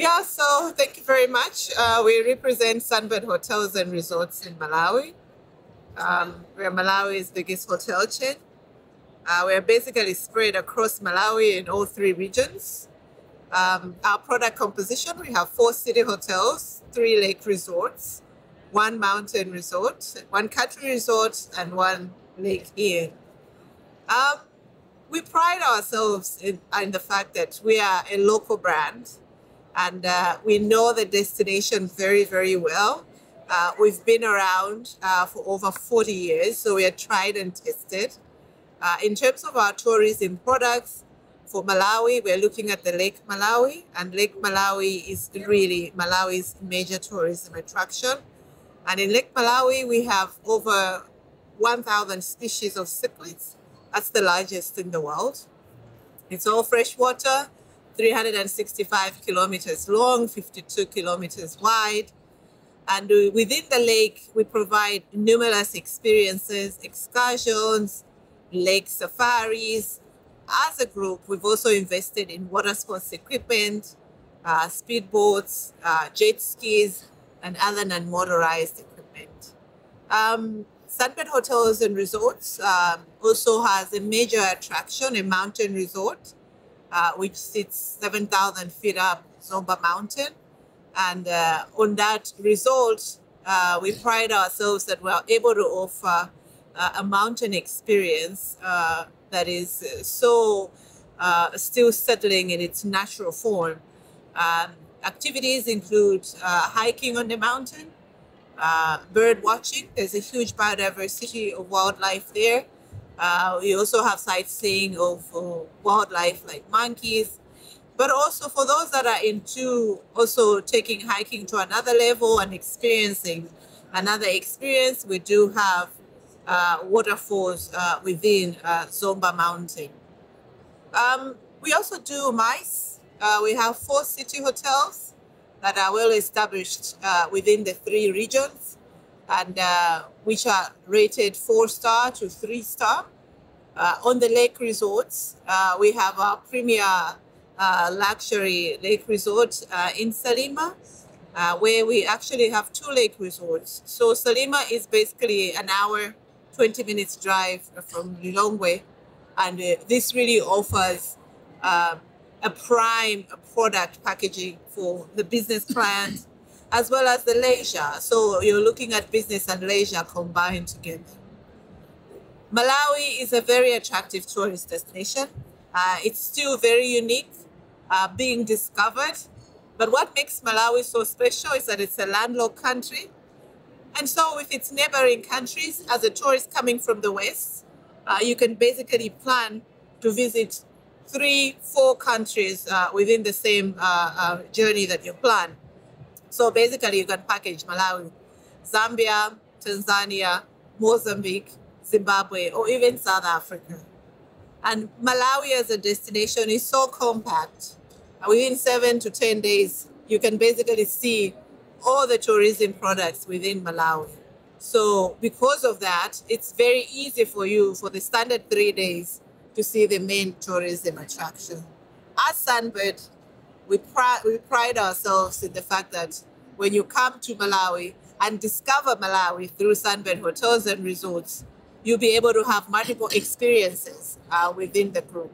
Yeah, so thank you very much. Uh, we represent Sunbird Hotels and Resorts in Malawi. Um, we're Malawi's biggest hotel chain. Uh, we're basically spread across Malawi in all three regions. Um, our product composition we have four city hotels, three lake resorts, one mountain resort, one country resort, and one lake inn. Um, we pride ourselves in, in, the fact that we are a local brand and uh, we know the destination very, very well. Uh, we've been around uh, for over 40 years, so we are tried and tested. Uh, in terms of our tourism products, for Malawi, we're looking at the Lake Malawi, and Lake Malawi is really Malawi's major tourism attraction. And in Lake Malawi, we have over 1,000 species of cichlids. That's the largest in the world. It's all freshwater, 365 kilometers long, 52 kilometers wide. And within the lake, we provide numerous experiences, excursions, lake safaris. As a group, we've also invested in water sports equipment, uh, speedboats, uh, jet skis, and other non-motorized equipment. Um, Sunbird Hotels and Resorts um, also has a major attraction, a mountain resort, uh, which sits 7,000 feet up Zomba Mountain. And uh, on that result, uh, we pride ourselves that we are able to offer uh, a mountain experience uh, that is so uh, still settling in its natural form. Um, activities include hiking on the mountain, bird watching. There's a huge biodiversity of wildlife there. Uh, we also have sightseeing of uh, wildlife like monkeys, but also for those that are into also taking hiking to another level and experiencing another experience, we do have uh, waterfalls uh, within uh, Zomba Mountain. Um, we also do MICE. Uh, we have four city hotels that are well established within the three regions and uh, which are rated four star to three star. Uh, on the lake resorts, uh, we have our premier uh, luxury lake resort uh, in Salima, uh, where we actually have two lake resorts. So Salima is basically an hour, 20 minutes drive from Lilongwe, and this really offers um, a prime product packaging for the business clients as well as the leisure. So you're looking at business and leisure combined together. Malawi is a very attractive tourist destination. Uh, it's still very unique, uh, being discovered. But what makes Malawi so special is that it's a landlocked country. And so with its neighboring countries, as a tourist coming from the West, uh, you can basically plan to visit three, four countries uh, within the same uh, uh, journey that you plan. So basically, you can package Malawi, Zambia, Tanzania, Mozambique, Zimbabwe, or even South Africa. And Malawi as a destination is so compact. Within seven to 10 days, you can basically see all the tourism products within Malawi. So because of that, it's very easy for you for the standard three days to see the main tourism attraction. As Sunbird, we pride, we pride ourselves in the fact that when you come to Malawi and discover Malawi through Sunbird Hotels and Resorts, you'll be able to have multiple experiences uh, within the group.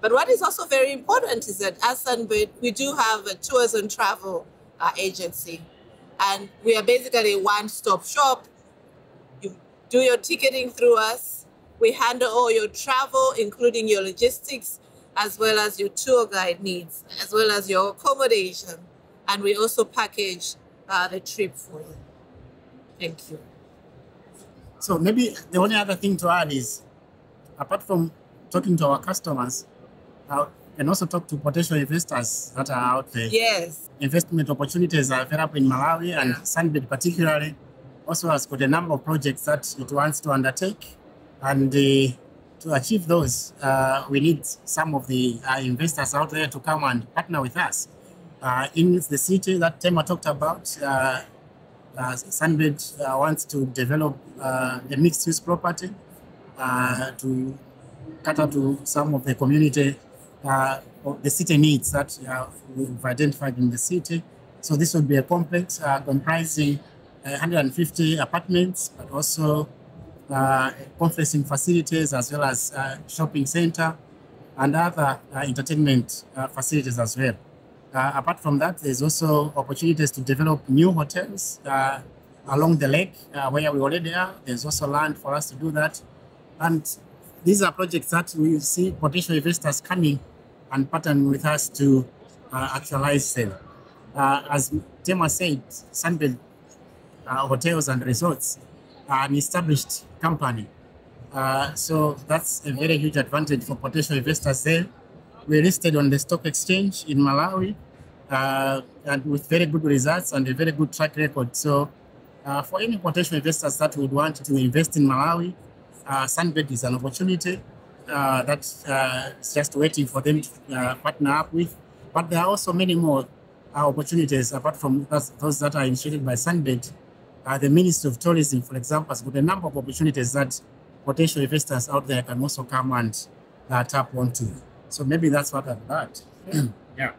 But what is also very important is that as Sunbird, we do have a tours and travel uh, agency. And we are basically a one-stop shop. You do your ticketing through us. We handle all your travel, including your logistics, as well as your tour guide needs, as well as your accommodation. And we also package uh, the trip for you. Thank you. So maybe the only other thing to add is, apart from talking to our customers, uh, and also talk to potential investors that are out there. Yes. Investment opportunities are available in Malawi and Sunbird particularly also has got a number of projects that it wants to undertake. And uh, to achieve those, uh, we need some of the uh, investors out there to come and partner with us. Uh, in the city that Tema talked about, uh, uh, Sunbird uh, wants to develop a mixed-use property to cater to some of the community uh, the city needs that uh, we've identified in the city. So this would be a complex uh, comprising 150 apartments, but also uh, conferencing facilities as well as uh, shopping center and other uh, entertainment uh, facilities as well. Uh, apart from that, there's also opportunities to develop new hotels uh, along the lake where we already are. There's also land for us to do that. And these are projects that we see potential investors coming and partnering with us to actualize them. as Tema said, Sunbird Hotels and Resorts an established company. Uh, so that's a very huge advantage for potential investors there. We're listed on the stock exchange in Malawi uh, and with very good results and a very good track record. So uh, for any potential investors that would want to invest in Malawi, uh, Sunbird is an opportunity uh, that's uh, just waiting for them to uh, partner up with. But there are also many more opportunities apart from those that are initiated by Sunbird uh, the Ministry of Tourism, for example, has got a number of opportunities that potential investors out there can also come and uh, tap onto. So maybe that's what I've got. yeah.